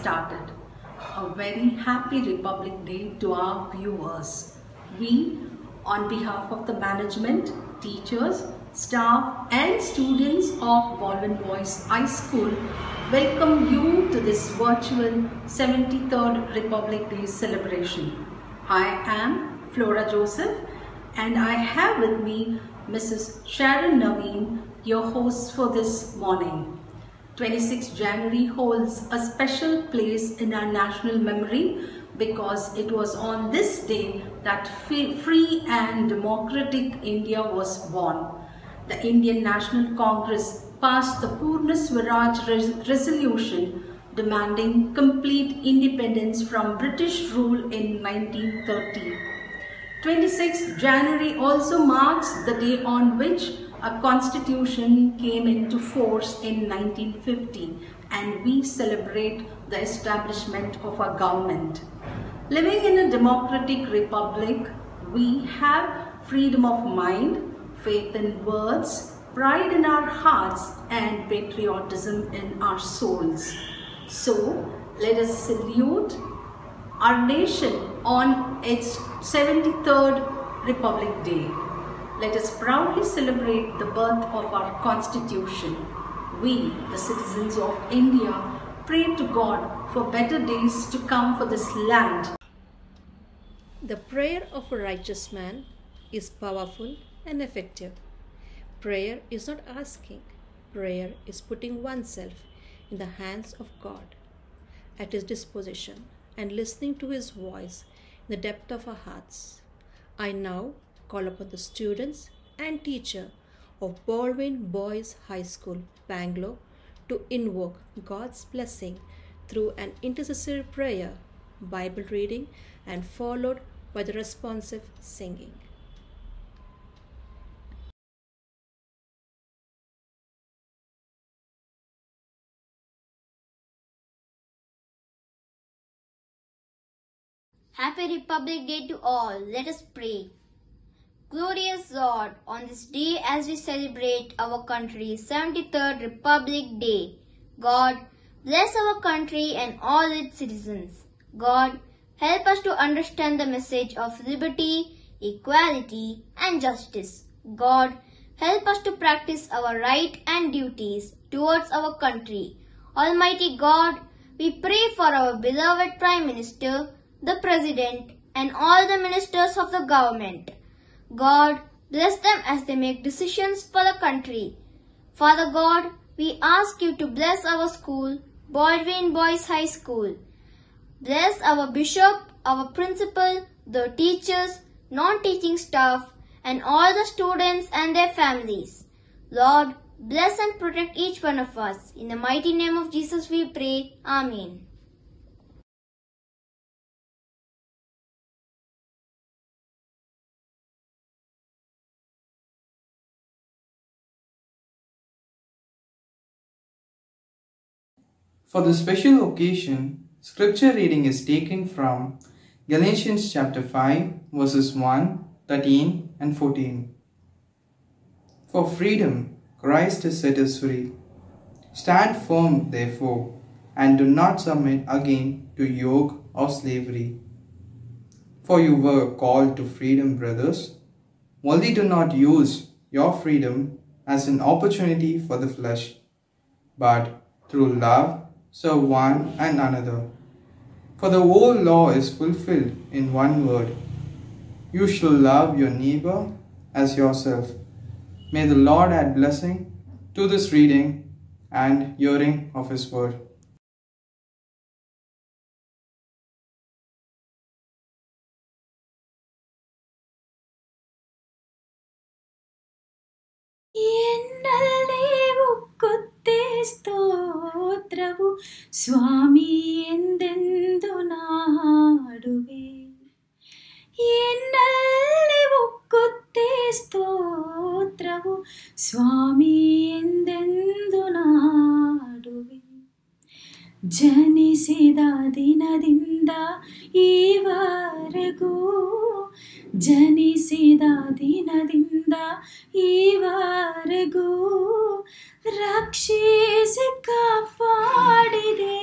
started. A very happy Republic Day to our viewers. We, on behalf of the management, teachers, staff and students of Baldwin Boys High School, welcome you to this virtual 73rd Republic Day celebration. I am Flora Joseph and I have with me Mrs. Sharon Naveen, your host for this morning. 26 January holds a special place in our national memory because it was on this day that free and democratic India was born. The Indian National Congress passed the Purna Swaraj res resolution demanding complete independence from British rule in 1930. 26 January also marks the day on which a constitution came into force in 1950 and we celebrate the establishment of our government. Living in a democratic republic, we have freedom of mind, faith in words, pride in our hearts and patriotism in our souls. So, let us salute our nation on its 73rd Republic Day. Let us proudly celebrate the birth of our Constitution. We, the citizens of India, pray to God for better days to come for this land. The prayer of a righteous man is powerful and effective. Prayer is not asking, prayer is putting oneself in the hands of God at His disposition and listening to His voice in the depth of our hearts. I now call upon the students and teacher of Baldwin Boys High School, Bangalore, to invoke God's blessing through an intercessory prayer, Bible reading, and followed by the responsive singing. Happy Republic Day to all. Let us pray. Glorious Lord, on this day as we celebrate our country's 73rd Republic Day, God, bless our country and all its citizens. God, help us to understand the message of liberty, equality and justice. God, help us to practice our right and duties towards our country. Almighty God, we pray for our beloved Prime Minister, the President, and all the ministers of the government. God, bless them as they make decisions for the country. Father God, we ask you to bless our school, Baldwin Boys High School. Bless our bishop, our principal, the teachers, non-teaching staff, and all the students and their families. Lord, bless and protect each one of us. In the mighty name of Jesus we pray. Amen. For the special occasion, scripture reading is taken from Galatians chapter 5 verses 1, 13 and 14. For freedom Christ has set us free. Stand firm therefore and do not submit again to yoke of slavery. For you were called to freedom, brothers. Only do not use your freedom as an opportunity for the flesh, but through love serve one and another. For the whole law is fulfilled in one word You shall love your neighbor as yourself. May the Lord add blessing to this reading and hearing of His word. ಸ್ತೋತ್ರವು ಸ್ವಾಮಿ ಎಂದೆಂದು ನಾಡುವೆ ಎನ್ನಲ್ಲಿ ಒಕ್ಕುತ್ತೆ ಸ್ತೋತ್ರವು ಸ್ವಾಮಿ ಎಂದೆಂದು ನಾಡುವೆ ಜನಿಸಿದ ದಿನದಿಂದ ಈವರೆಗೂ ಜನಿಸಿದ ದಿನದಿಂದ ಈವರೆಗೂ ರಕ್ಷಿಸಿ ಕಾಪಾಡಿದೆ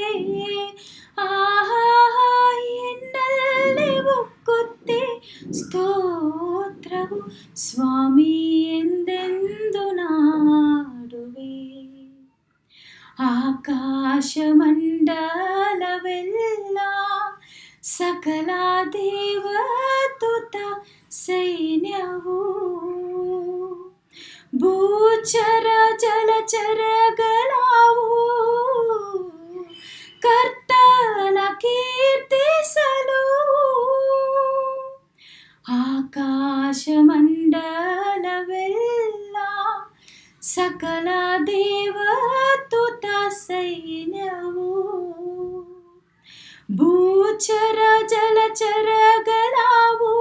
ಆಹಾ ಎನ್ನಲ್ಲಿ ಉಕ್ಕುತ್ತೆ ಸ್ತೋತ್ರವು ಸ್ವಾಮಿ ಎಂದೆಂದು ನಾಡುವೆ ಆಕಾಶ ಮಂಡಲವೆಲ್ಲ ಸಕಲ ದೇವತುತ ಸೈನ್ಯವು ಭೂಚರ ಜಲಚರಗಳಾವು ಕರ್ತನ ಕೀರ್ತಿಸಲು ಆಕಾಶಮಂಡಲವೆಲ್ಲ ಸಕಲ ದೇವತುತ ಸೈನ್ಯವು ಭೂಚರ ಜಲಚರಗಳಾವು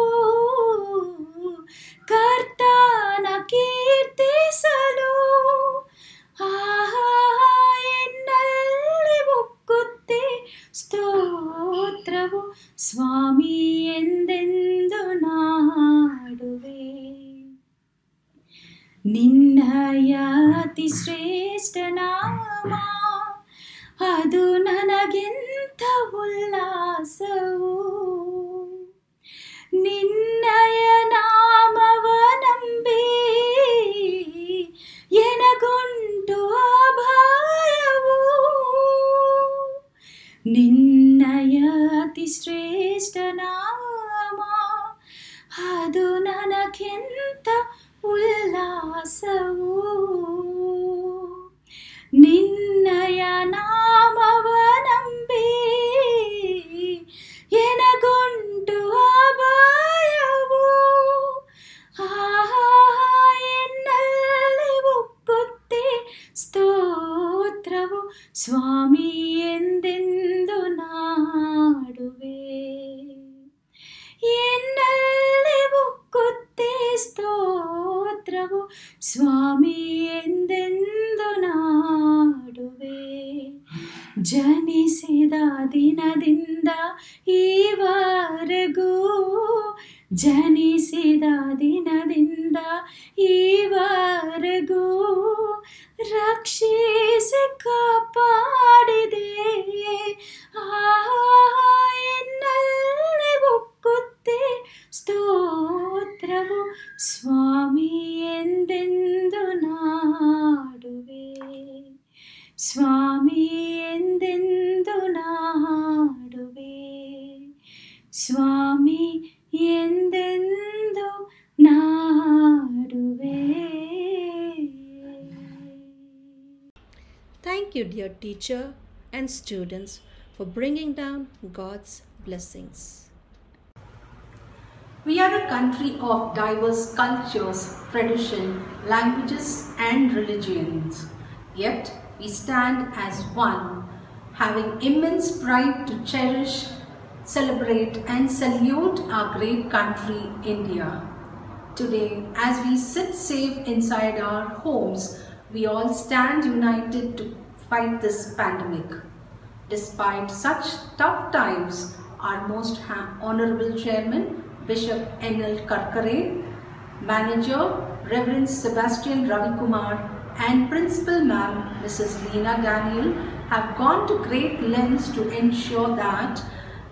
ಕರ್ತನ ಕೀರ್ತಿಸಲು ಆಹಾ ಎನ್ನಲ್ಲಿ ಮುಕ್ಕುತ್ತೆ ಸ್ತೋತ್ರವು ಸ್ವಾಮಿ ಎಂದೆಂದು ನಾಡುವೆ ನಿನ್ನಯ ಅತಿ ಸ್ವಾಮಿ ಎಂದೆಂದು ನಾಡುವೆ. ಜನಿಸಿದ ದಿನದಿಂದ ಈವರೆಗೂ ಜನಿಸಿದ ದಿನದಿಂದ ಈವರೆಗೂ ರಕ್ಷಿಸಿ ಕಾಪಾಡಿದೆ ಆಹಾ ಎನ್ನಲ್ಲಿ സ്തുതിക്കട്ടെ സ്തോത്രമു? സ്വാമി എന്തെന്തു നാടുവേ? സ്വാമി എന്തെന്തു നാടുവേ? സ്വാമി എന്തെന്തു നാടുവേ? Thank you, dear teacher and students, for bringing down God's blessings. We are a country of diverse cultures, tradition, languages, and religions. Yet we stand as one, having immense pride to cherish, celebrate, and salute our great country, India. Today, as we sit safe inside our homes, we all stand united to fight this pandemic. Despite such tough times, our most honorable chairman, Bishop N.L. Karkare, manager, Reverend Sebastian Ravikumar, and principal ma'am, Mrs. Leena Daniel, have gone to great lengths to ensure that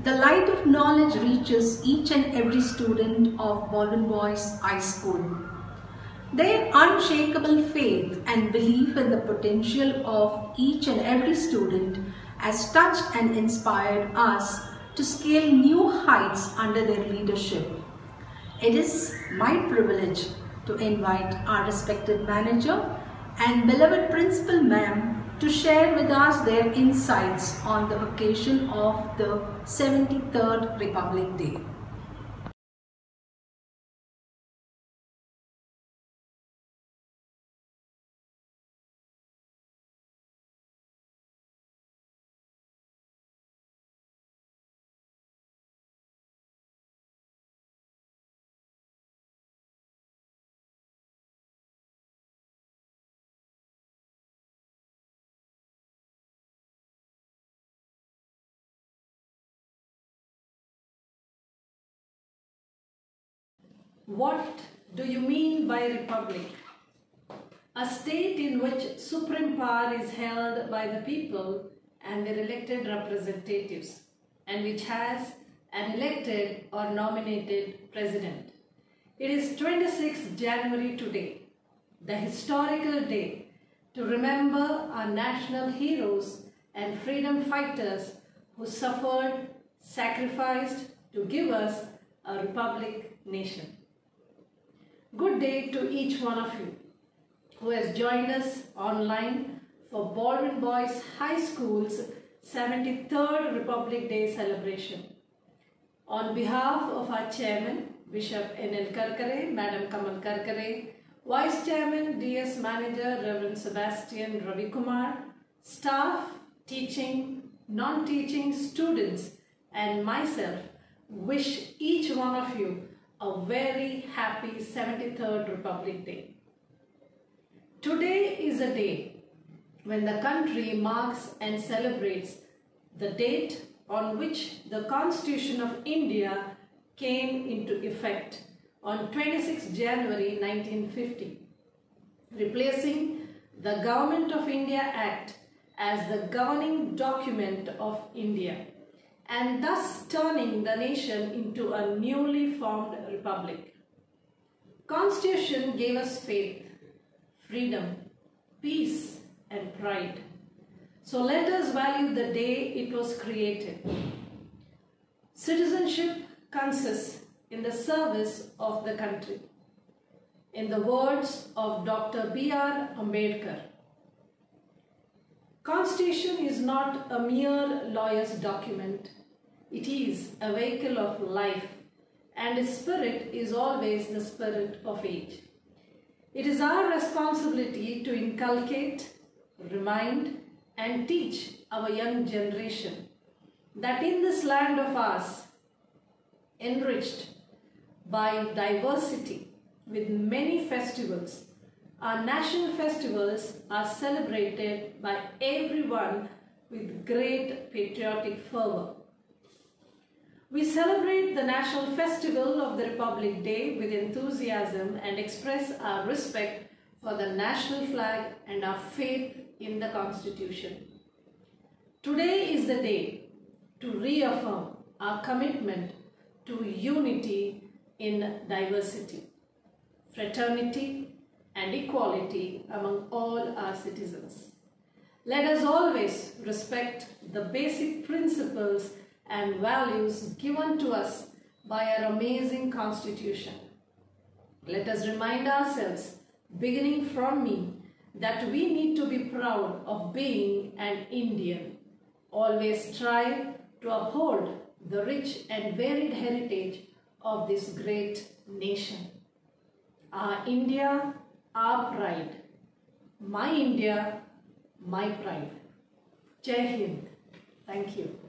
the light of knowledge reaches each and every student of Baldwin Boys High School. Their unshakable faith and belief in the potential of each and every student has touched and inspired us to scale new heights under their leadership. It is my privilege to invite our respected manager and beloved principal ma'am to share with us their insights on the occasion of the 73rd Republic Day. What do you mean by republic? A state in which supreme power is held by the people and their elected representatives, and which has an elected or nominated president. It is 26th January today, the historical day to remember our national heroes and freedom fighters who suffered, sacrificed to give us a republic nation. Good day to each one of you who has joined us online for Baldwin Boys High School's 73rd Republic Day celebration. On behalf of our chairman, Bishop N.L. Karkare, Madam Kamal Karkare, Vice Chairman, DS Manager, Reverend Sebastian Ravi Kumar, staff, teaching, non-teaching students and myself wish each one of you a very happy 73rd Republic Day. Today is a day when the country marks and celebrates the date on which the Constitution of India came into effect on 26 January 1950, replacing the Government of India Act as the governing document of India and thus turning the nation into a newly formed republic. Constitution gave us faith, freedom, peace and pride. So let us value the day it was created. Citizenship consists in the service of the country. In the words of Dr. B.R. Ambedkar, Constitution is not a mere lawyer's document. It is a vehicle of life and spirit is always the spirit of age. It is our responsibility to inculcate, remind and teach our young generation that in this land of ours, enriched by diversity with many festivals, our national festivals are celebrated by everyone with great patriotic fervor. We celebrate the National Festival of the Republic Day with enthusiasm and express our respect for the national flag and our faith in the Constitution. Today is the day to reaffirm our commitment to unity in diversity, fraternity and equality among all our citizens. Let us always respect the basic principles and values given to us by our amazing constitution. Let us remind ourselves, beginning from me, that we need to be proud of being an Indian. Always strive to uphold the rich and varied heritage of this great nation. Our India, our pride. My India, my pride. Jai Hind. Thank you.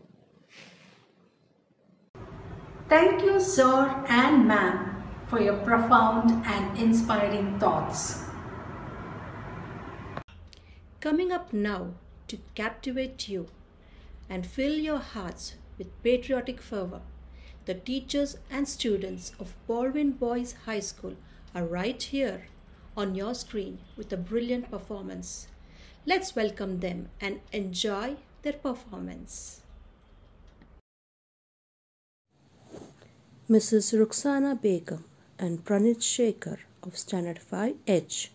Thank you, sir and ma'am, for your profound and inspiring thoughts. Coming up now to captivate you and fill your hearts with patriotic fervor, the teachers and students of Baldwin Boys High School are right here on your screen with a brilliant performance. Let's welcome them and enjoy their performance. Mrs. Ruxana Begum and Pranit Shekhar of Standard 5H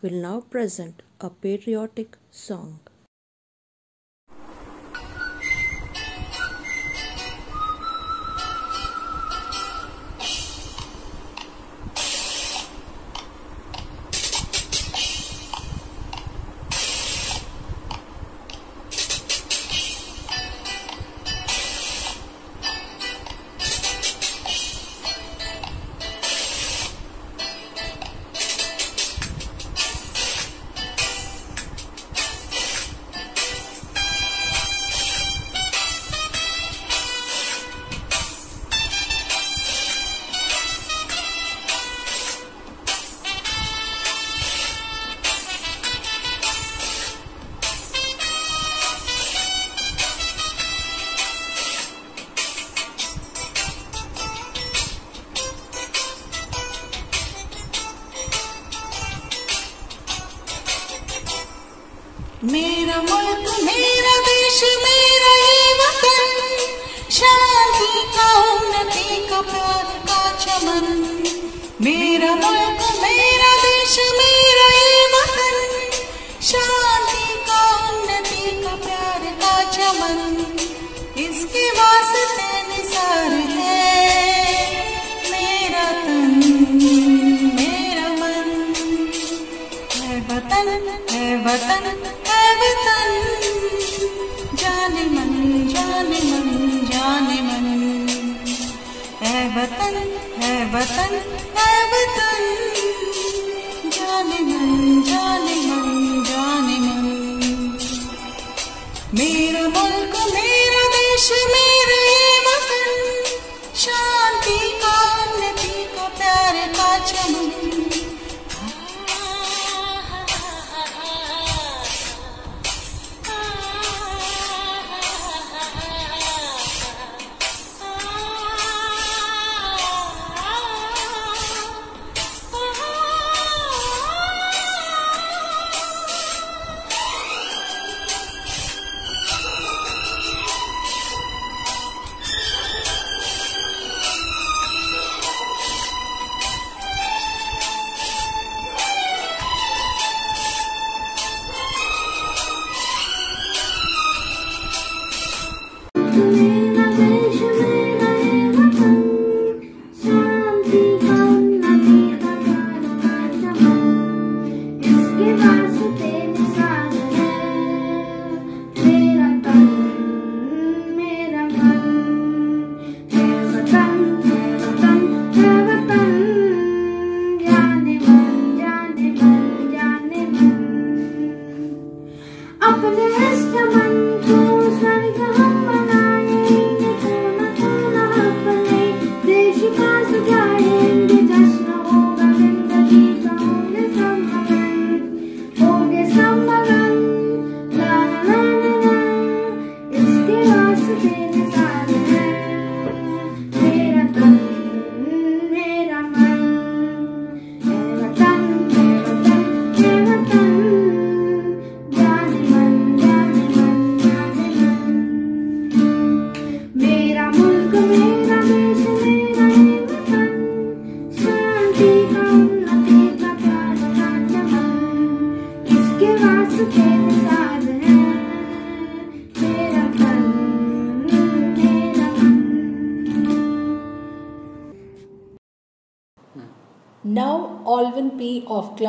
will now present a patriotic song.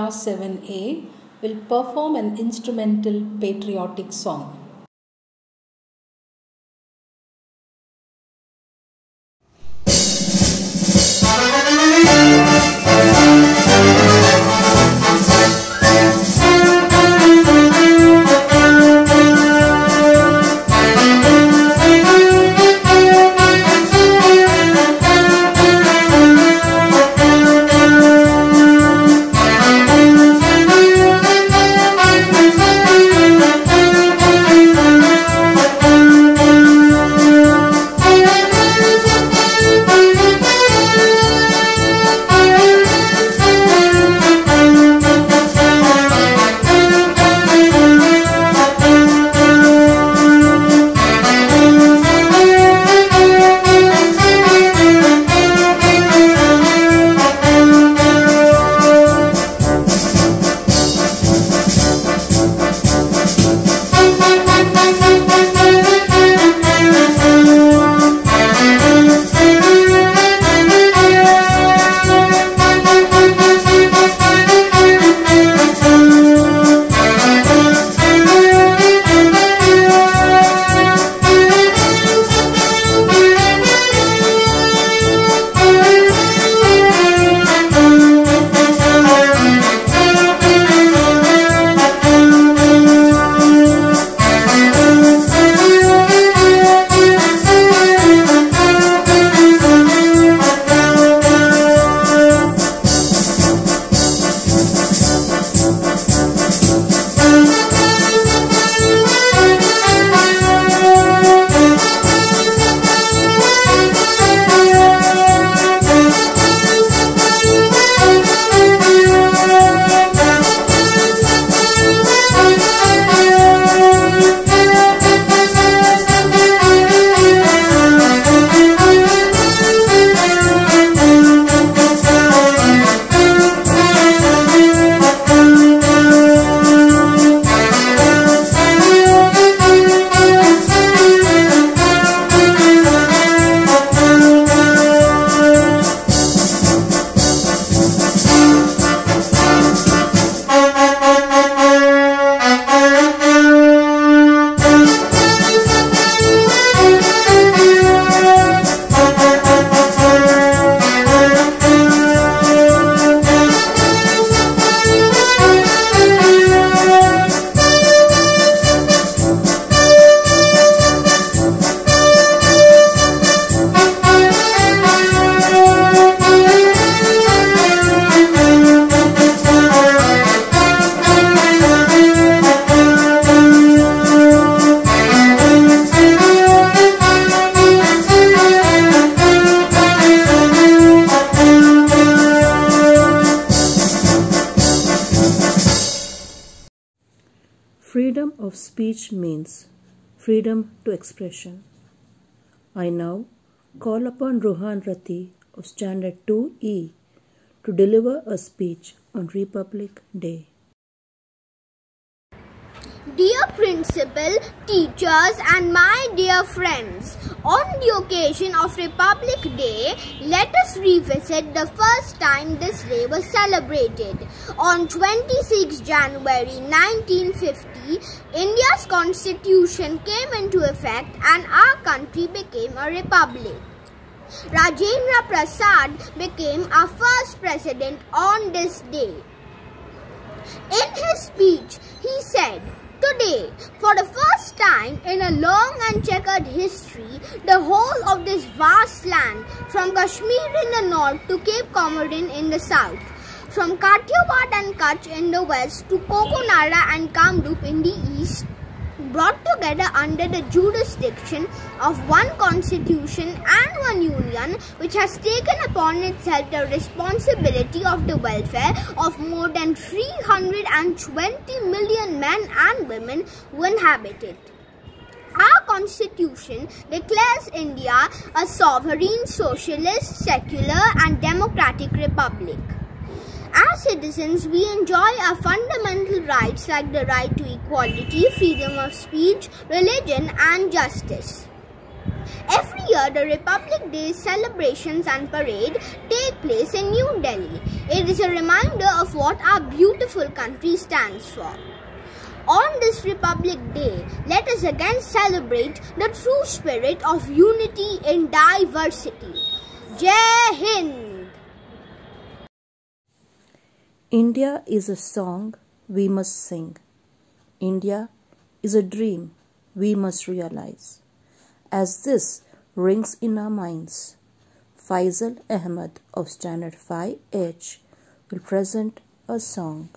Class 7A will perform an instrumental patriotic song. Speech means freedom to expression. I now call upon Rohan Rati of Standard 2E to deliver a speech on Republic Day. Dear Principal, teachers, and my dear friends, on the occasion of Republic Day, let us revisit the first time this day was celebrated. On 26 January 1950, India's constitution came into effect and our country became a republic. Rajendra Prasad became our first president on this day. In his speech, he said, Today, for the first time in a long and checkered history, the whole of this vast land, from Kashmir in the north to Cape Comorin in the south, from Kathiawar and Kutch in the west to Cocanada and Kamrup in the east, brought together under the jurisdiction of one constitution and one union which has taken upon itself the responsibility of the welfare of more than 320 million men and women who inhabit it. Our constitution declares India a sovereign, socialist, secular and democratic republic. As citizens, we enjoy our fundamental rights like the right to equality, freedom of speech, religion, and justice. Every year, the Republic Day celebrations and parade take place in New Delhi. It is a reminder of what our beautiful country stands for. On this Republic Day, let us again celebrate the true spirit of unity in diversity. Jai Hind! India is a song we must sing. India is a dream we must realize. As this rings in our minds, Faisal Ahmed of Standard 5H will present a song.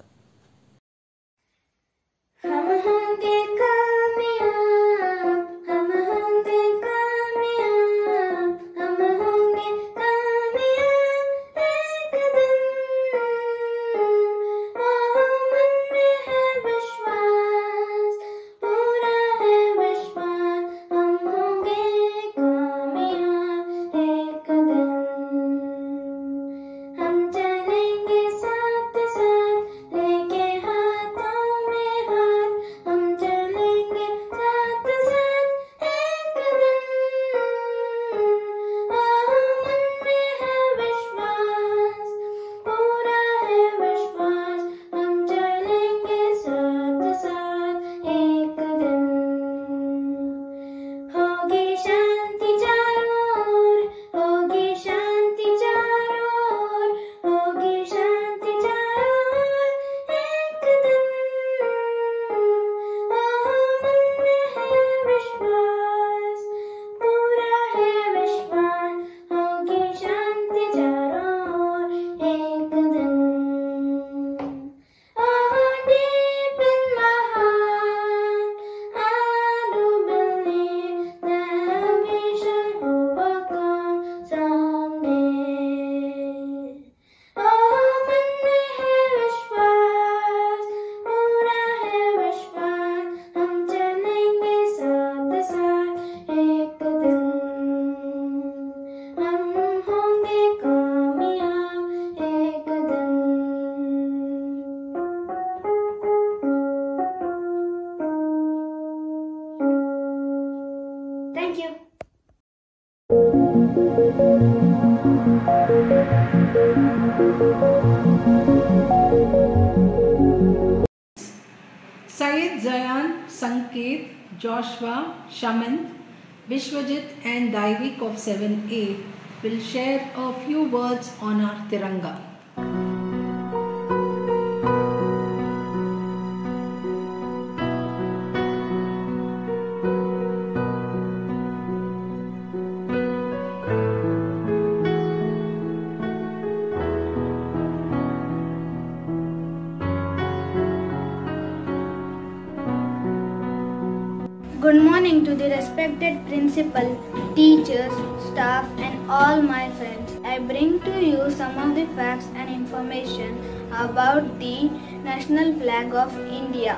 Of 7A will share a few words on our Tiranga. Good morning to the respected principal, teachers, staff, and all my friends. I bring to you some of the facts and information about the national flag of India.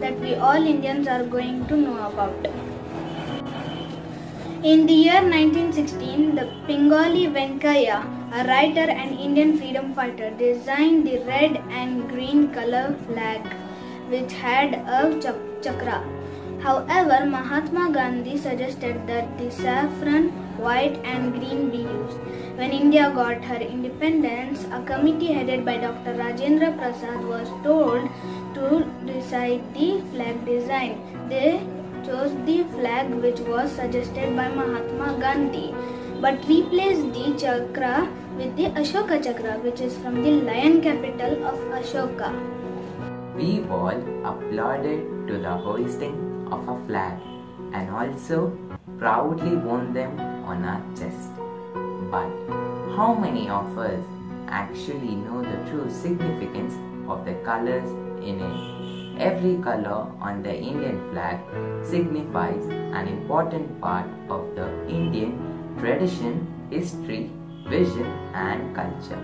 that we all Indians are going to know about. In the year 1916, the Pingali Venkayya, a writer and Indian freedom fighter, designed the red and green color flag which had a chakra. However, Mahatma Gandhi suggested that the saffron, white, and green be used. When India got her independence, a committee headed by Dr. Rajendra Prasad was told to decide the flag design. They chose the flag which was suggested by Mahatma Gandhi but replaced the chakra with the Ashoka chakra which is from the lion capital of Ashoka. We all applauded to the hoisting of a flag and also proudly worn them on our chest. But how many of us actually know the true significance of the colors in it? Every color on the Indian flag signifies an important part of the Indian tradition, history, vision, and culture.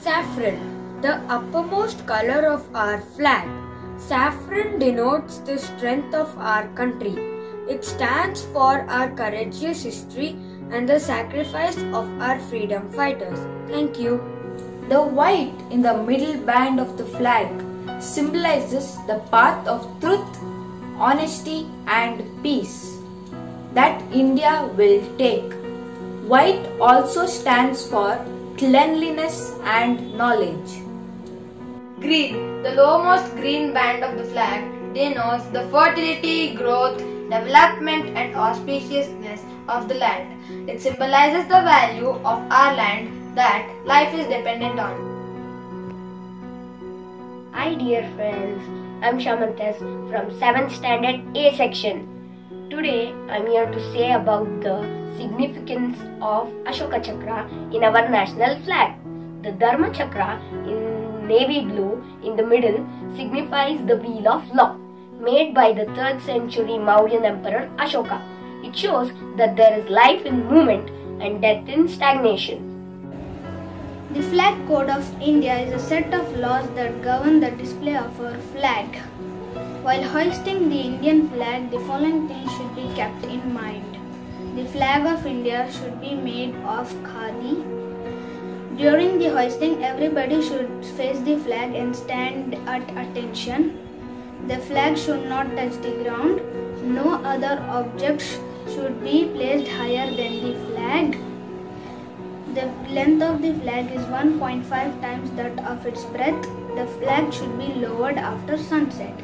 Saffron, the uppermost color of our flag. Saffron denotes the strength of our country. It stands for our courageous history and the sacrifice of our freedom fighters. Thank you. The white in the middle band of the flag symbolizes the path of truth, honesty, and peace that India will take. White also stands for cleanliness and knowledge. Green, the lowermost green band of the flag, denotes the fertility, growth, development, and auspiciousness of the land. It symbolizes the value of our land that life is dependent on. Hi dear friends, I'm Shamantas from 7th Standard A section. Today I'm here to say about the significance of Ashoka Chakra in our national flag. The Dharma Chakra in navy blue in the middle signifies the wheel of law made by the 3rd century Mauryan emperor Ashoka. It shows that there is life in movement and death in stagnation. The Flag Code of India is a set of laws that govern the display of our flag. While hoisting the Indian flag, the following things should be kept in mind. The flag of India should be made of khadi. During the hoisting, everybody should face the flag and stand at attention. The flag should not touch the ground. No other objects should be placed higher than the flag. The length of the flag is 1.5 times that of its breadth. The flag should be lowered after sunset.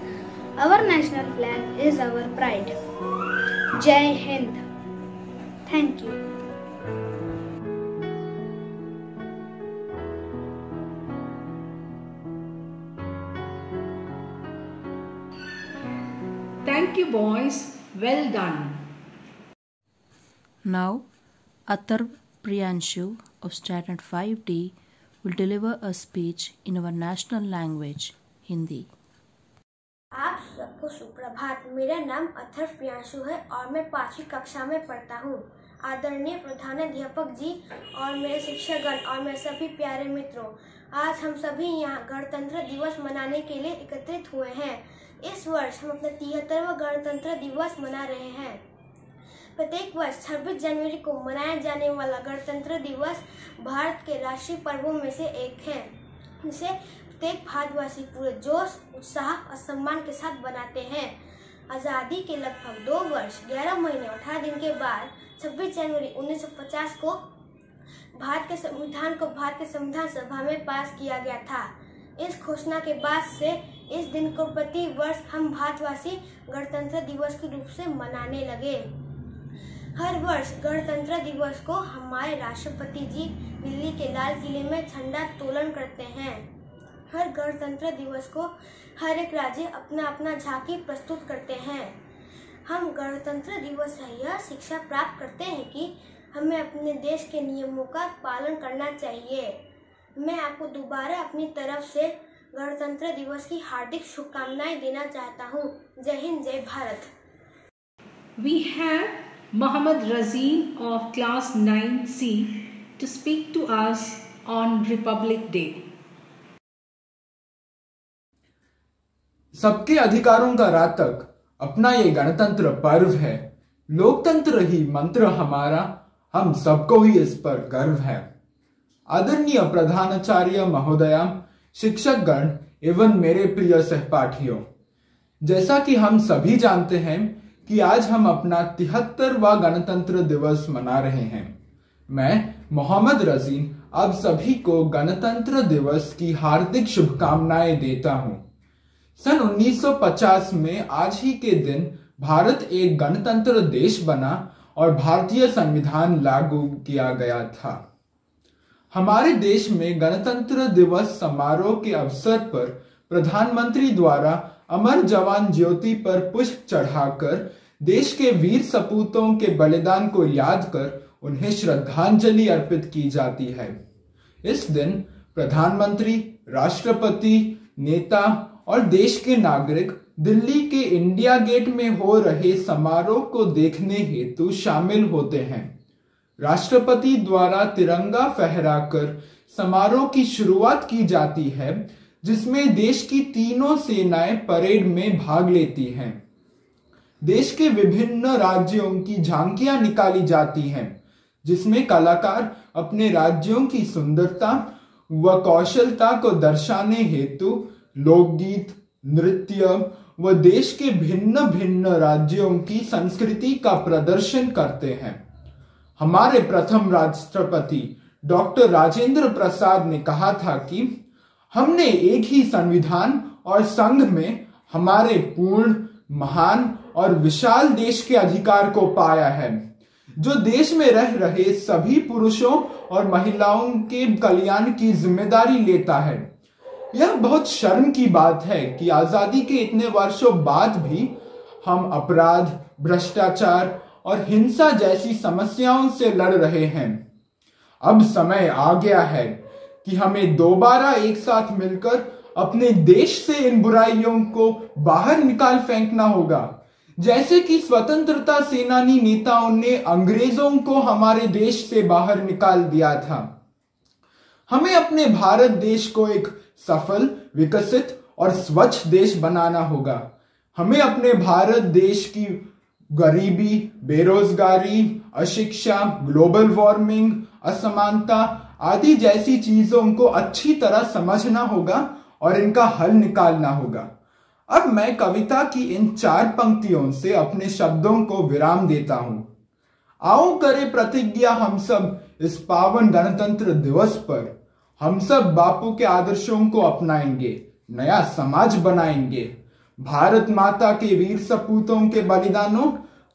Our national flag is our pride. Jai Hind. Thank you. You, boys. Well done. Now, Atar Priyanshu of Standard 5D will deliver a speech in our national language, Hindi. आप सबको सुप्रभात मेरा नाम अथर्व प्रियांशु है और मैं पांचवी कक्षा में पढ़ता हूँ आदरणीय प्रधानाध्यापक जी और मेरे शिक्षकगण और मेरे सभी प्यारे मित्रों आज हम सभी यहाँ गणतंत्र दिवस मनाने के लिए एकत्रित हुए हैं इस वर्ष हम अपना तिहत्तरवा गणतंत्र दिवस मना रहे हैं। प्रत्येक वर्ष 26 जनवरी को मनाया जाने वाला गणतंत्र दिवस भारत के राष्ट्रीय पर्वों में से एक है। इसे प्रत्येक भारतवासी पूरे जोश, उत्साह और सम्मान के साथ बनाते हैं। आज़ादी के लगभग दो वर्ष 11 महीने, अठारह दिन के बाद 26 जनवरी 1950 को भारत के संविधान को भारत के संविधान सभा में पास किया गया था। इस घोषणा के बाद से इस दिन को प्रति वर्ष हम भारतवासी गणतंत्र दिवस के रूप से मनाने लगे। हर वर्ष गणतंत्र दिवस को हमारे राष्ट्रपति जी दिल्ली के लाल किले में झंडा तोलन करते हैं। हर गणतंत्र दिवस को हर एक राज्य अपना अपना झांकी प्रस्तुत करते हैं। हम गणतंत्र दिवस से यह शिक्षा प्राप्त करते हैं कि हमें अपने देश के नियमों का पालन करना चाहिए। मैं आपको दोबारा अपनी तरफ़ से गणतंत्र दिवस की हार्दिक शुभकामनाएँ देना चाहता हूँ। Jai Hind Jai Bharat. We have Muhammad Razeen of class 9C to speak to us on Republic Day. सबके अधिकारों का रातक अपना ये गणतंत्र पर्व है। लोकतंत्र ही मंत्र हमारा हम सबको ही इस पर गर्व है। आदरणीय प्रधानाचार्य महोदया शिक्षक गण एवं मेरे प्रिय सहपाठियों, जैसा कि हम सभी जानते हैं कि आज हम अपना तिहत्तरवा गणतंत्र दिवस मना रहे हैं। मैं, मोहम्मद रजीन, आप सभी को गणतंत्र दिवस की हार्दिक शुभकामनाएँ देता हूँ। सन 1950 में आज ही के दिन भारत एक गणतंत्र देश बना और भारतीय संविधान लागू किया गया था। हमारे देश में गणतंत्र दिवस समारोह के अवसर पर प्रधानमंत्री द्वारा अमर जवान ज्योति पर पुष्प चढ़ाकर देश के वीर सपूतों के बलिदान को याद कर उन्हें श्रद्धांजलि अर्पित की जाती है। इस दिन प्रधानमंत्री, राष्ट्रपति, नेता और देश के नागरिक दिल्ली के इंडिया गेट में हो रहे समारोह को देखने हेतु शामिल होते हैं। राष्ट्रपति द्वारा तिरंगा फहराकर समारोह की शुरुआत की जाती है, जिसमें देश की तीनों सेनाएँ परेड में भाग लेती हैं। देश के विभिन्न राज्यों की झांकियाँ निकाली जाती हैं, जिसमें कलाकार अपने राज्यों की सुंदरता व कौशलता को दर्शाने हेतु लोकगीत, नृत्य व देश के भिन्न भिन्न राज्यों की संस्कृति का प्रदर्शन करते हैं। हमारे प्रथम राष्ट्रपति डॉक्टर राजेंद्र प्रसाद ने कहा था कि हमने एक ही संविधान और संघ में हमारे पूर्ण, महान और विशाल देश के अधिकार को पाया है, जो देश में रह रहे सभी पुरुषों और महिलाओं के कल्याण की ज़िम्मेदारी लेता है। यह बहुत शर्म की बात है कि आज़ादी के इतने वर्षों बाद भी हम अपराध, भ्रष्टाचार और हिंसा जैसी समस्याओं से लड़ रहे हैं। अब समय आ गया है कि हमें दोबारा एक साथ मिलकर अपने देश से इन बुराइयों को बाहर निकाल फेंकना होगा। जैसे कि स्वतंत्रता सेनानी नेताओं ने अंग्रेज़ों को हमारे देश से बाहर निकाल दिया था। हमें अपने भारत देश को एक सफल, विकसित और स्वच्छ देश बनाना होगा। हमें अपने भारत देश की गरीबी, बेरोजगारी, अशिक्षा, ग्लोबल वार्मिंग, असमानता आदि जैसी चीज़ों को अच्छी तरह समझना होगा और इनका हल निकालना होगा। अब मैं कविता की इन चार पंक्तियों से अपने शब्दों को विराम देता हूँ। आओ करे प्रतिज्ञा हम सब इस पावन गणतंत्र दिवस पर। हम सब बापू के आदर्शों को अपनाएँगे, नया समाज बनाएँगे। भारत माता के वीर सपूतों के बलिदानों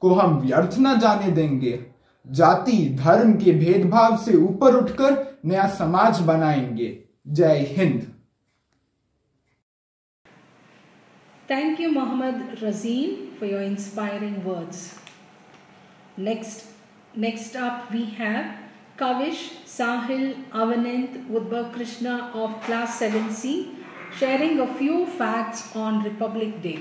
को हम व्यर्थ न जाने देंगे। जाति, धर्म के भेदभाव से ऊपर उठकर नया समाज बनाएँगे। Jai Hind. Thank you Mohammed Rajeem for your inspiring words next next आप we have Kavish Sahil Avanant Udbhav Krishna of class seven C sharing a few facts on Republic Day.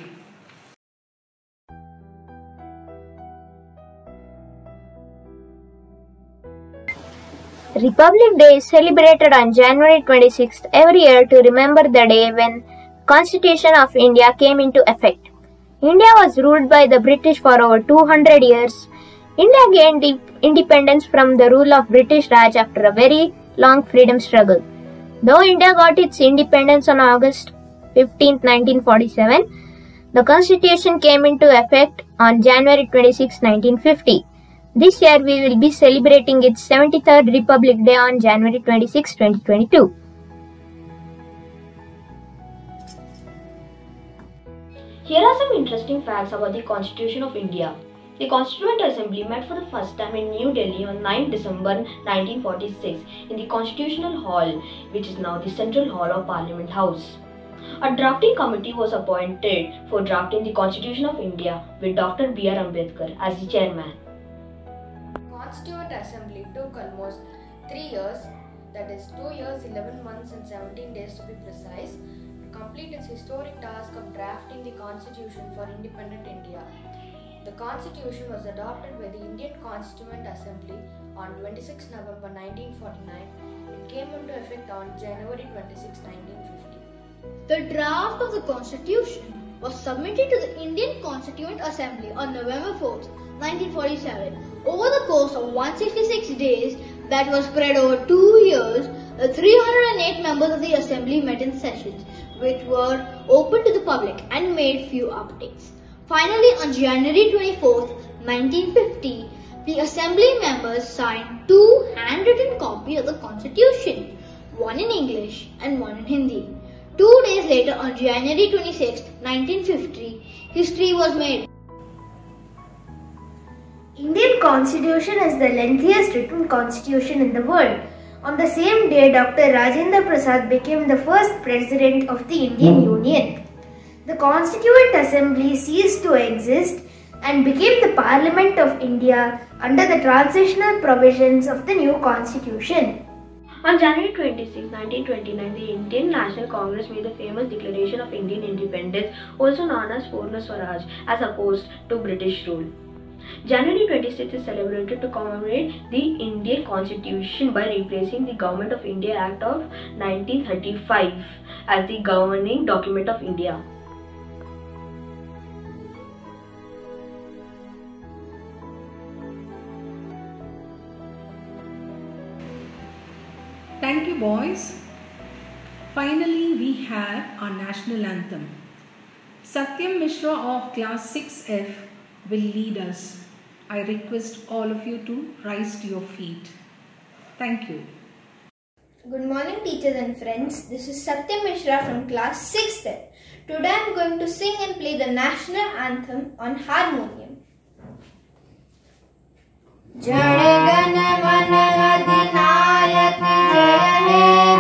Republic Day is celebrated on January 26th every year to remember the day when Constitution of India came into effect. India was ruled by the British for over 200 years. India gained independence from the rule of British Raj after a very long freedom struggle. Though India got its independence on August 15, 1947, the Constitution came into effect on January 26, 1950. This year we will be celebrating its 73rd Republic Day on January 26, 2022. Here are some interesting facts about the Constitution of India. The Constituent Assembly met for the first time in New Delhi on 9 December 1946 in the Constitutional Hall, which is now the Central Hall of Parliament House. A drafting committee was appointed for drafting the Constitution of India with Dr. B.R. Ambedkar as the chairman. Constituent Assembly took almost three years, that is 2 years, 11 months, and 17 days to be precise, to complete its historic task of drafting the Constitution for independent India. The Constitution was adopted by the Indian Constituent Assembly on 26 November 1949 and came into effect on January 26, 1950. The draft of the Constitution was submitted to the Indian Constituent Assembly on November 4, 1947. Over the course of 166 days that was spread over two years, the 308 members of the Assembly met in sessions which were open to the public and made few updates. Finally, on January 24, 1950, the Assembly members signed two handwritten copies of the Constitution, one in English and one in Hindi. Two days later, on January 26, 1950, history was made. Indian Constitution is the lengthiest written constitution in the world. On the same day, Dr. Rajendra Prasad became the first president of the Indian hmm. Union. The Constituent Assembly ceased to exist and became the Parliament of India under the transitional provisions of the new constitution. On January 26, 1929, the Indian National Congress made the famous Declaration of Indian Independence, also known as Purna Swaraj, as opposed to British rule. January 26 is celebrated to commemorate the Indian Constitution by replacing the Government of India Act of 1935 as the governing document of India. Boys. Finally, we have our national anthem. Satyam Mishra of class 6F will lead us. I request all of you to rise to your feet. Thank you. Good morning, teachers and friends. This is Satyam Mishra from class 6th. Today I am going to sing and play the national anthem on harmonium. जड़ गण मन अधिनायक जय हे।